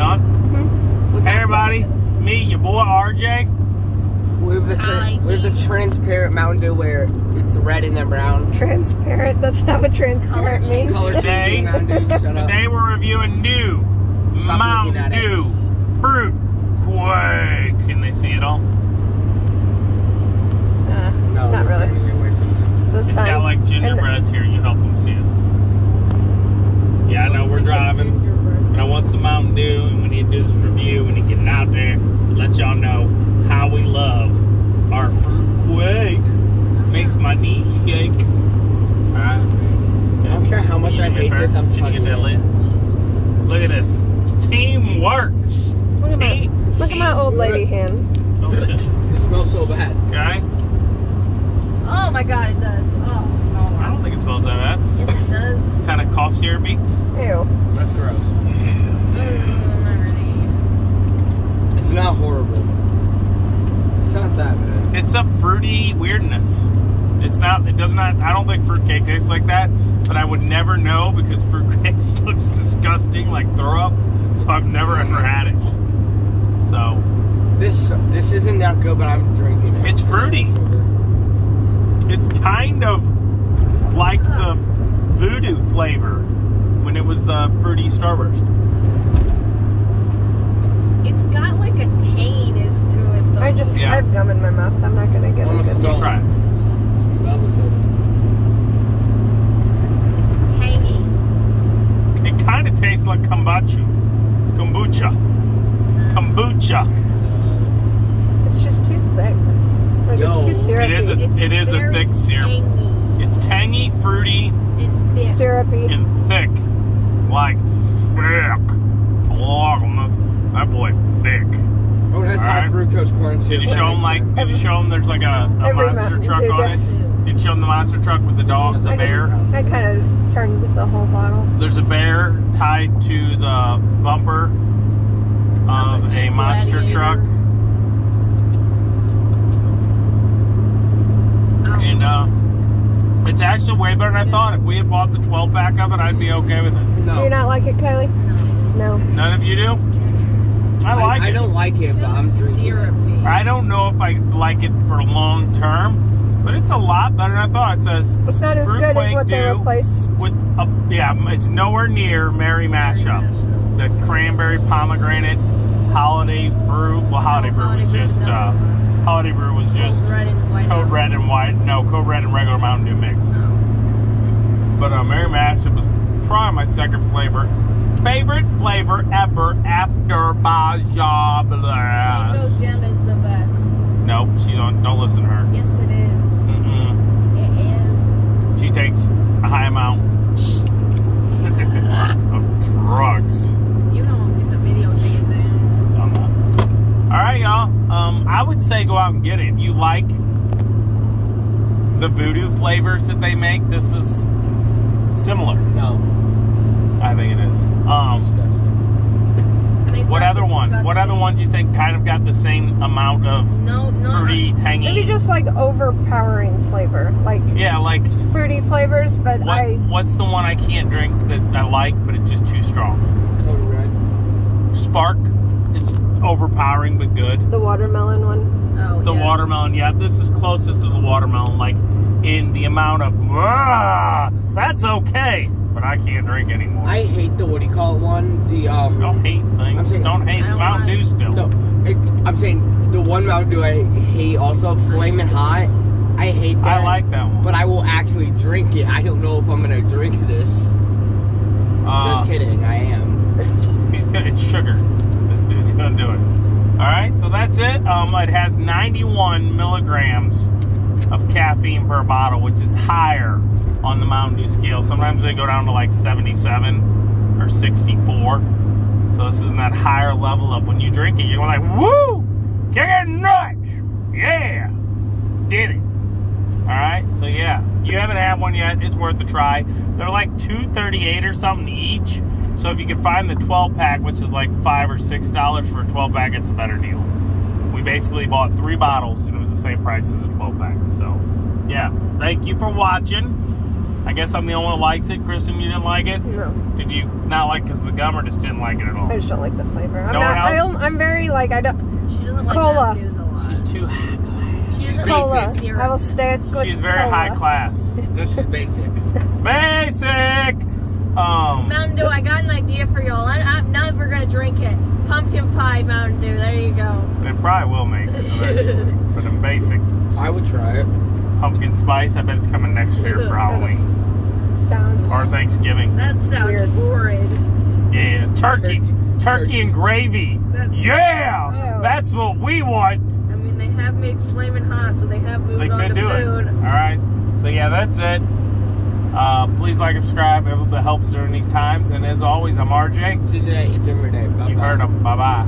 on? Look mm-hmm. Hey, everybody. It's me, your boy RJ. We have the tra- Hi. we have the transparent Mountain Dew where it's red and then brown. Transparent. That's not what transparent Color means. Color Today- changing Mountain Dew. Shut up. Today we're reviewing new Stop Mountain looking at it. Dew Fruit Quake. Can they see it all? Uh, No, not we're really. turning away from The It's sun. got like and- gingerbreads here. You help them see it. Yeah, I know we're driving. But I want some Mountain Dew, and we need to do this review. We need to get it out there, let y'all know how we love our fruit quake. Makes my knees shake. Alright. I don't care how much I hate this, I'm Can you chugging it. lit? Look at this. Teamwork. Look at my, Team- look at my old lady hand. Oh, shit. It smells so bad. Okay. Oh my god, it does. Oh, I don't think it smells that bad. yes it does. Kind of cough syrupy. Ew. That's gross. Mm, not really. It's not horrible. It's not that bad. It's a fruity weirdness. It's not. It does not. I don't think fruitcake tastes like that. But I would never know because fruitcake looks disgusting, like throw up. So I've never ever had it. So This this isn't that good, but I'm drinking it. It's fruity. it's kind of like the VooDEW flavor when it was the fruity starburst. It's got like a tanginess to it though. I just Yeah. I have gum in my mouth. I'm not gonna get Almost a good. Don't. Try it. It's tangy. It kind of tastes like kombucha. Kombucha. Kombucha. It's just too thick. Or Yo, it's too syrupy. is a- It's a thick syrup. Tangy It's tangy, fruity, and thick. syrupy. and thick. Like thick. Oh, that's- that boy thick. Oh, it has high Alright. Fructose corn syrup. Did you show them like? sense. Did you show them there's like a, a monster Mountain truck on does. it? Did you show them the monster truck with the dog, the I just, bear? I kind of turned the whole bottle. There's a bear tied to the bumper of Of a a monster Gladiator. truck, Ow. and uh, it's actually way better than I thought. If we had bought the 12 pack of it, I'd be okay with it. No. Do you not like it, Kylie? No. No. None of you do? I like I, it. don't like it, but I'm Too drinking. it. syrupy. I don't know if I like it for long term, but it's a lot better than I thought. It says It's not as good as what they Dew. replaced. with a, yeah, it's nowhere near Merry Mashup. The cranberry pomegranate holiday brew. Well, holiday No, brew Holiday was Brew's just uh, holiday brew was just Code red and white. code red and white. No, code red and regular Mountain Dew mix. No. But uh, Merry Mashup was probably my second flavor. Favorite flavor ever after Baja Mango Blast. Gem is the best. Nope, she's on. Don't listen to her. Yes, it is. Mm-mm. It is. She takes a high amount of drugs. You don't get the video taken down. I'm not. All right, y'all. Um, I would say go out and get it if you like the VooDEW flavors that they make. This is similar. No. I think it is. Um, I mean, what not other one? What other disgusting. ones you think kind of got the same amount of No, no. fruity, tangy? Maybe just like overpowering flavor, like yeah, like fruity flavors. But what? I What's the one I can't drink that I like, but it's just too strong? Code red. Spark is overpowering but good. the watermelon one. Oh, The yes. watermelon, yeah, this is closest to the watermelon, like in the amount of "Ah, that's okay, but I can't drink anymore. I hate the what do you call it one? The um. don't hate I'm things. saying- Don't hate. I It's don't Mountain like- Dew still. No, it, I'm saying the one Mountain Dew I hate also, Flamin' Hot. I hate that. I like that one. But I will actually drink it. I don't know if I'm gonna drink this. Uh, Just kidding, I am. He's gonna, it's sugar. This dude's gonna do it. All right, so that's it. Um, it has 91 milligrams of caffeine per bottle, which is higher on the Mountain Dew scale. Sometimes they go down to like 77 or 64. So this is in that higher level of when you drink it, you're like, woo, kick it nuts, yeah, did it. All right, so yeah, if you haven't had one yet, it's worth a try. They're like 238 or something each. So if you can find the 12 pack, which is like five or six dollars for a 12 pack, it's a better deal. We basically bought three bottles and it was the same price as a 12 pack. So yeah, thank you for watching. I guess I'm the only one who likes it. Kristen, you didn't like it. No, Did you not like because the gum or just didn't like it at all? I just don't like the flavor. I'm No one not. I else? don't, I'm very like I don't. She doesn't like Cola. A lot. She's too high class. She doesn't Cola. like syrup. I will stick with She's very cola. high class. This is basic. Basic. Um. Mountain Dew, I got an idea for y'all. I, I'm never gonna drink it. Pumpkin pie Mountain Dew. There you go. They probably will make it eventually. but the basic I would try it. pumpkin spice, I bet it's coming next year for Halloween Sounds or Thanksgiving. That sounds Weird. horrid. Yeah, turkey, Turkey. turkey and gravy. That's- Yeah, Ew. that's what we want. I mean, they have made flaming hot, so they have moved They on could to do it. All right. So yeah, that's it. Uh, please like and subscribe. It helps during these times. And as always, I'm RJ. Season 8, it's every day. Bye-bye. You heard them. Bye bye.